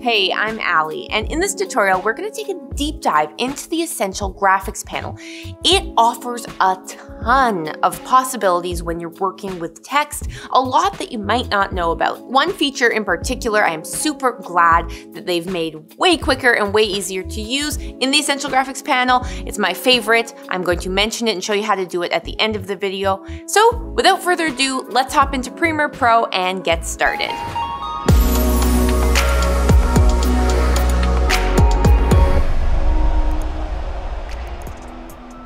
Hey, I'm Alli, and in this tutorial, we're going to take a deep dive into the Essential Graphics panel. It offers a ton of possibilities when you're working with text, a lot that you might not know about. One feature in particular, I am super glad that they've made way quicker and way easier to use in the Essential Graphics panel. It's my favorite. I'm going to mention it and show you how to do it at the end of the video. So without further ado, let's hop into Premiere Pro and get started.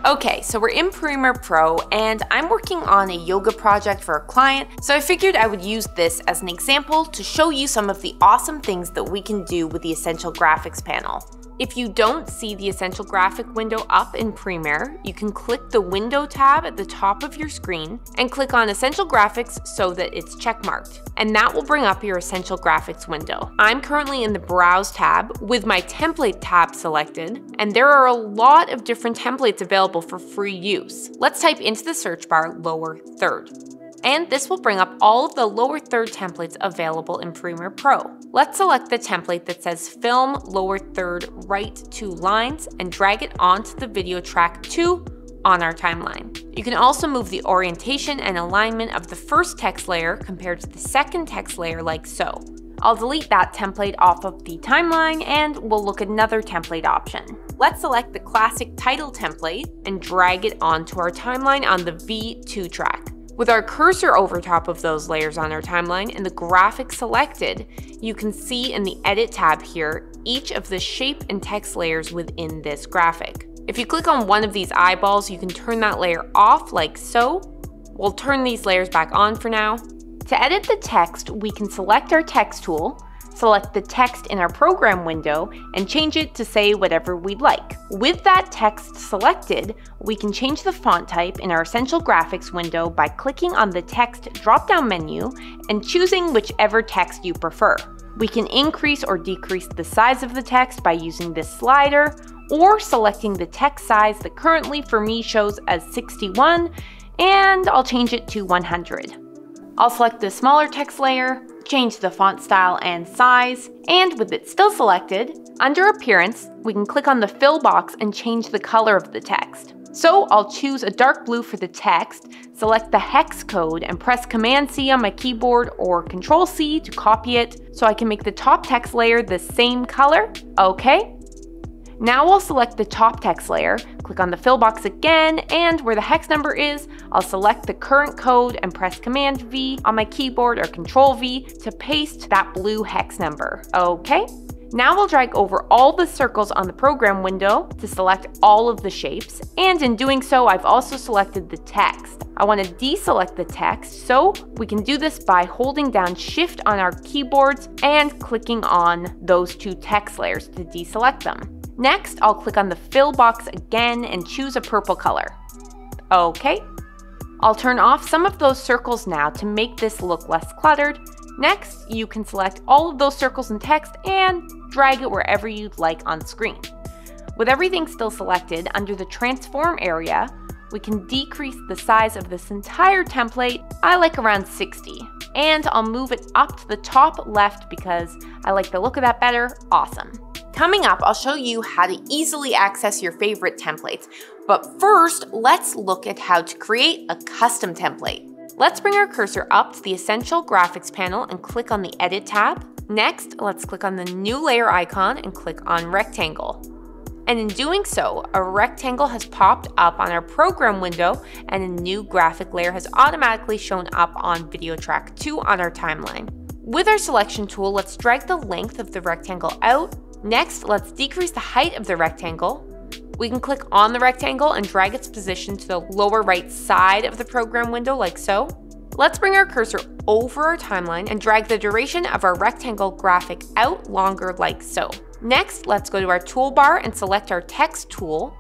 Okay, so we're in Premiere Pro and I'm working on a yoga project for a client, so I figured I would use this as an example to show you some of the awesome things that we can do with the Essential Graphics panel. If you don't see the Essential Graphic window up in Premiere, you can click the Window tab at the top of your screen and click on Essential Graphics so that it's checkmarked, and that will bring up your Essential Graphics window. I'm currently in the Browse tab with my Template tab selected, and there are a lot of different templates available for free use. Let's type into the search bar lower third and this will bring up all of the lower third templates available in Premiere Pro. Let's select the template that says Film Lower Third Right Two Lines and drag it onto the video track 2 on our timeline. You can also move the orientation and alignment of the first text layer compared to the second text layer like so. I'll delete that template off of the timeline and we'll look at another template option. Let's select the classic title template and drag it onto our timeline on the V2 track. With our cursor over top of those layers on our timeline and the graphic selected, you can see in the Edit tab here each of the shape and text layers within this graphic. If you click on one of these eyeballs, you can turn that layer off like so. We'll turn these layers back on for now. To edit the text, we can select our text tool, select the text in our program window, and change it to say whatever we'd like. With that text selected, we can change the font type in our Essential Graphics window by clicking on the text drop-down menu and choosing whichever text you prefer. We can increase or decrease the size of the text by using this slider, or selecting the text size that currently for me shows as 61, and I'll change it to 100. I'll select the smaller text layer, change the font style and size, and with it still selected, under Appearance, we can click on the fill box and change the color of the text. So I'll choose a dark blue for the text, select the hex code and press Command C on my keyboard or Control C to copy it so I can make the top text layer the same color. Okay, now I'll select the top text layer, click on the fill box again, and where the hex number is, I'll select the current code and press Command V on my keyboard or Control V to paste that blue hex number. Okay. Now we'll drag over all the circles on the program window to select all of the shapes, and in doing so, I've also selected the text. I want to deselect the text, so we can do this by holding down Shift on our keyboards and clicking on those two text layers to deselect them. Next, I'll click on the fill box again and choose a purple color. Okay. I'll turn off some of those circles now to make this look less cluttered. Next, you can select all of those circles and text and drag it wherever you'd like on screen. With everything still selected, under the transform area, we can decrease the size of this entire template, I like around 60. And I'll move it up to the top left because I like the look of that better, awesome. Coming up, I'll show you how to easily access your favorite templates. But first, let's look at how to create a custom template. Let's bring our cursor up to the Essential Graphics panel and click on the Edit tab. Next, let's click on the new layer icon and click on Rectangle. And in doing so, a rectangle has popped up on our program window and a new graphic layer has automatically shown up on video track 2 on our timeline. With our selection tool, let's drag the length of the rectangle out Next, let's decrease the height of the rectangle. We can click on the rectangle and drag its position to the lower right side of the program window like so. Let's bring our cursor over our timeline and drag the duration of our rectangle graphic out longer like so. Next, let's go to our toolbar and select our text tool.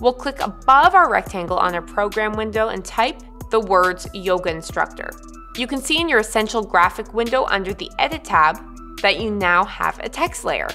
We'll click above our rectangle on our program window and type the words yoga instructor. You can see in your essential graphic window under the edit tab that you now have a text layer.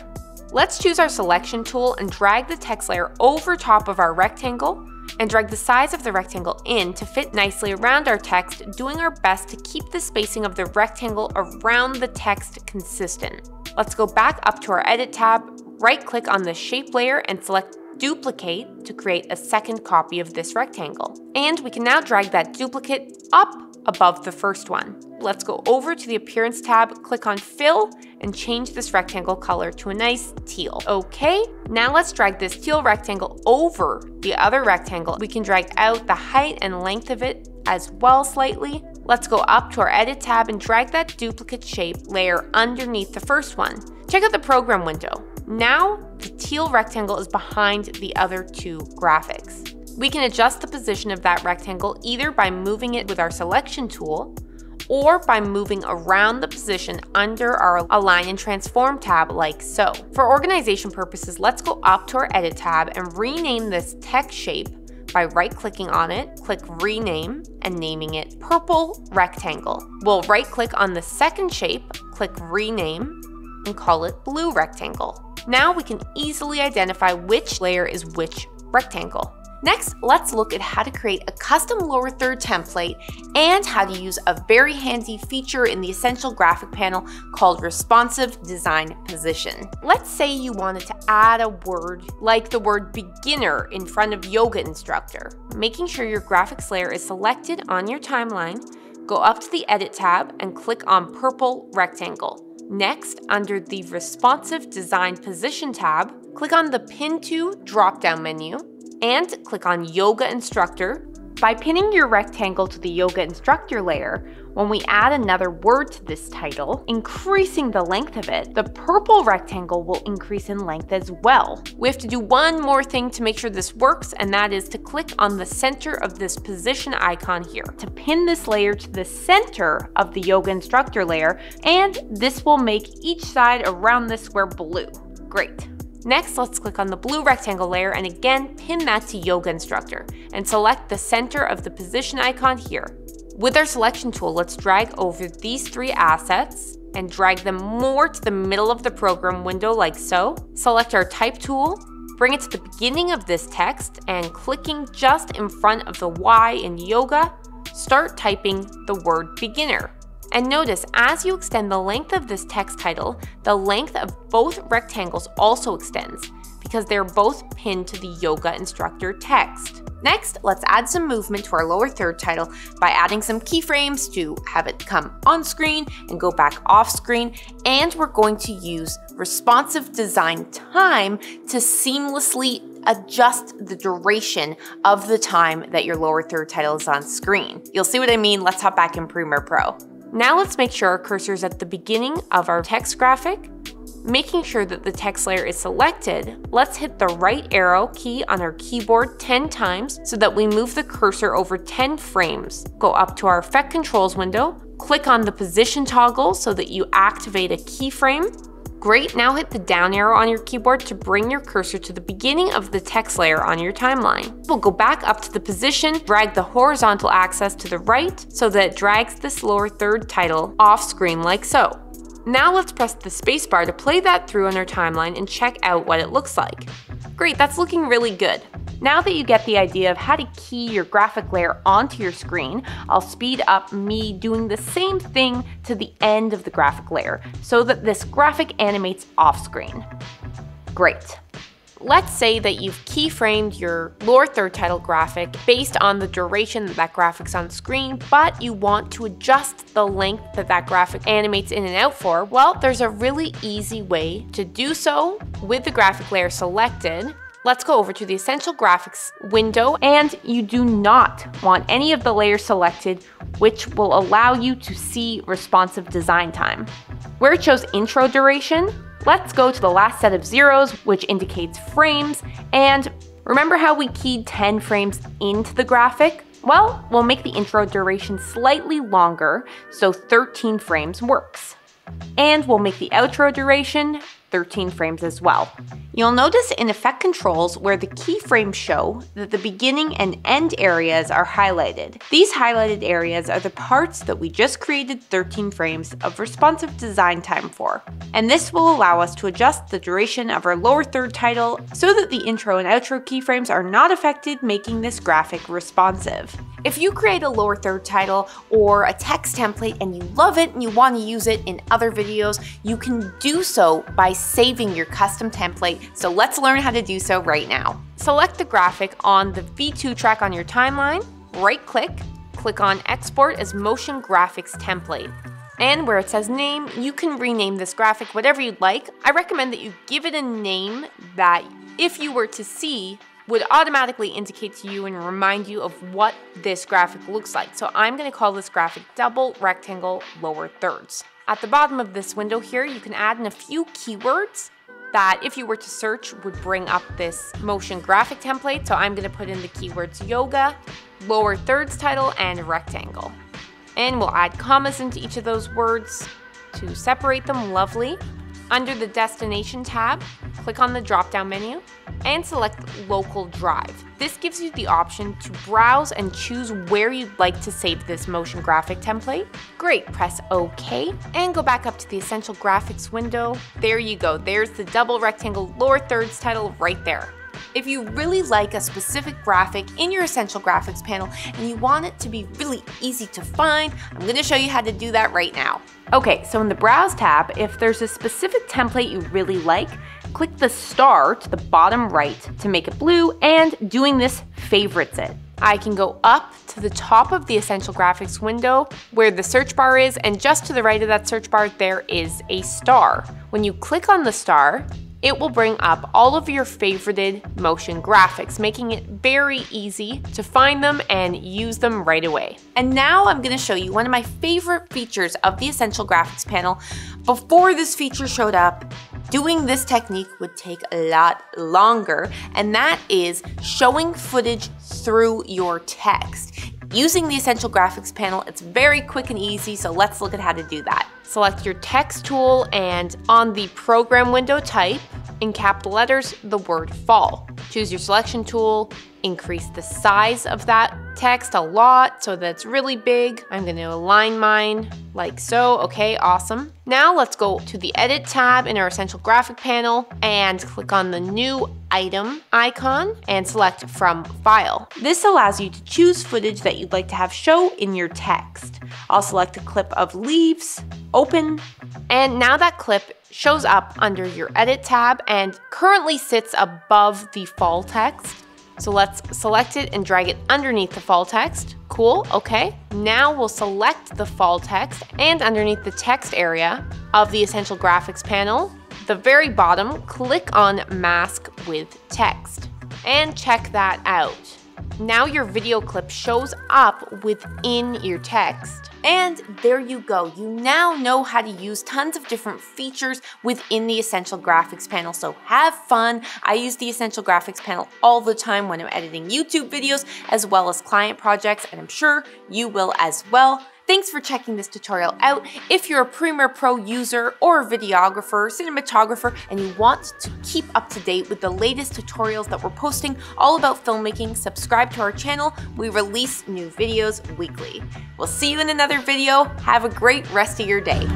Let's choose our selection tool and drag the text layer over top of our rectangle and drag the size of the rectangle in to fit nicely around our text, doing our best to keep the spacing of the rectangle around the text consistent. Let's go back up to our Edit tab, right click on the shape layer and select duplicate to create a second copy of this rectangle. And we can now drag that duplicate up above the first one. Let's go over to the Appearance tab, click on Fill, and change this rectangle color to a nice teal. Okay, now let's drag this teal rectangle over the other rectangle. We can drag out the height and length of it as well slightly. Let's go up to our Edit tab and drag that duplicate shape layer underneath the first one. Check out the program window. Now, the teal rectangle is behind the other two graphics. We can adjust the position of that rectangle either by moving it with our selection tool or by moving around the position under our Align and Transform tab like so. For organization purposes, let's go up to our Edit tab and rename this text shape by right-clicking on it, click Rename, and naming it Purple Rectangle. We'll right-click on the second shape, click Rename, and call it Blue Rectangle. Now we can easily identify which layer is which rectangle. Next, let's look at how to create a custom lower third template and how to use a very handy feature in the Essential Graphic panel called Responsive Design Position. Let's say you wanted to add a word like the word beginner in front of yoga instructor. Making sure your graphics layer is selected on your timeline, go up to the Edit tab and click on Purple Rectangle. Next, under the Responsive Design Position tab, click on the Pin to drop-down menu and click on Yoga Instructor. By pinning your rectangle to the Yoga Instructor layer, when we add another word to this title, increasing the length of it, the purple rectangle will increase in length as well. We have to do one more thing to make sure this works, and that is to click on the center of this position icon here to pin this layer to the center of the Yoga Instructor layer, and this will make each side around this square blue. Great. Next, let's click on the blue rectangle layer and again pin that to Yoga Instructor and select the center of the position icon here. With our selection tool, let's drag over these three assets and drag them more to the middle of the program window like so. Select our type tool, bring it to the beginning of this text and clicking just in front of the Y in yoga, start typing the word beginner. And notice, as you extend the length of this text title, the length of both rectangles also extends because they're both pinned to the yoga instructor text. Next, let's add some movement to our lower third title by adding some keyframes to have it come on screen and go back off screen. And we're going to use responsive design time to seamlessly adjust the duration of the time that your lower third title is on screen. You'll see what I mean. Let's hop back in Premiere Pro. Now let's make sure our cursor is at the beginning of our text graphic. Making sure that the text layer is selected, let's hit the right arrow key on our keyboard 10 times so that we move the cursor over 10 frames. Go up to our Effect Controls window, click on the position toggle so that you activate a keyframe, Great, now hit the down arrow on your keyboard to bring your cursor to the beginning of the text layer on your timeline. We'll go back up to the position, drag the horizontal axis to the right so that it drags this lower third title off screen like so. Now let's press the spacebar to play that through on our timeline and check out what it looks like. Great, that's looking really good. Now that you get the idea of how to key your graphic layer onto your screen, I'll speed up me doing the same thing to the end of the graphic layer so that this graphic animates off screen. Great. Let's say that you've keyframed your lower third title graphic based on the duration that that graphic's on screen, but you want to adjust the length that that graphic animates in and out for. Well, there's a really easy way to do so with the graphic layer selected Let's go over to the Essential Graphics window and you do not want any of the layers selected which will allow you to see responsive design time. Where it shows intro duration, let's go to the last set of zeros which indicates frames and remember how we keyed 10 frames into the graphic? Well, we'll make the intro duration slightly longer so 13 frames works. And we'll make the outro duration 13 frames as well. You'll notice in Effect Controls where the keyframes show that the beginning and end areas are highlighted. These highlighted areas are the parts that we just created 13 frames of responsive design time for. And this will allow us to adjust the duration of our lower third title so that the intro and outro keyframes are not affected making this graphic responsive. If you create a lower third title or a text template and you love it and you want to use it in other videos, you can do so by saving your custom template. So let's learn how to do so right now. Select the graphic on the V2 track on your timeline, right click, click on Export as Motion Graphics Template. And where it says name, you can rename this graphic whatever you'd like. I recommend that you give it a name that if you were to see would automatically indicate to you and remind you of what this graphic looks like. So I'm going to call this graphic double rectangle lower thirds. At the bottom of this window here, you can add in a few keywords that if you were to search would bring up this motion graphic template. So I'm going to put in the keywords yoga, lower thirds title, and rectangle. And we'll add commas into each of those words to separate them lovely. Under the Destination tab, click on the drop-down menu and select Local Drive. This gives you the option to browse and choose where you'd like to save this motion graphic template. Great, press OK and go back up to the Essential Graphics window. There you go, there's the double rectangle lower thirds title right there. If you really like a specific graphic in your Essential Graphics panel and you want it to be really easy to find, I'm going to show you how to do that right now. Okay, so in the Browse tab, if there's a specific template you really like, click the star to the bottom right to make it blue, and doing this favorites it. I can go up to the top of the Essential Graphics window where the search bar is, and just to the right of that search bar, there is a star. When you click on the star, it will bring up all of your favorited motion graphics, making it very easy to find them and use them right away. And now I'm gonna show you one of my favorite features of the Essential Graphics panel. Before this feature showed up, doing this technique would take a lot longer, and that is showing footage through your text. Using the Essential Graphics panel, it's very quick and easy, so let's look at how to do that. Select your text tool and on the program window type, in capital letters, the word fall. Choose your selection tool, increase the size of that text a lot so that it's really big. I'm to align mine like so. Okay, awesome. Now let's go to the Edit tab in our Essential Graphic panel and click on the New Item icon and select From File. This allows you to choose footage that you'd like to have show in your text. I'll select a clip of leaves, open, and now that clip shows up under your Edit tab and currently sits above the fall text. So let's select it and drag it underneath the fall text. Cool, okay. Now we'll select the fall text and underneath the text area of the Essential Graphics panel, the very bottom, click on Mask with Text and check that out. Now your video clip shows up within your text. And there you go. You now know how to use tons of different features within the Essential Graphics panel. So have fun. I use the Essential Graphics panel all the time when I'm editing YouTube videos as well as client projects, and I'm sure you will as well. Thanks for checking this tutorial out. If you're a Premiere Pro user or videographer, cinematographer, and you want to keep up to date with the latest tutorials that we're posting all about filmmaking, subscribe to our channel. We release new videos weekly. We'll see you in another video. Have a great rest of your day.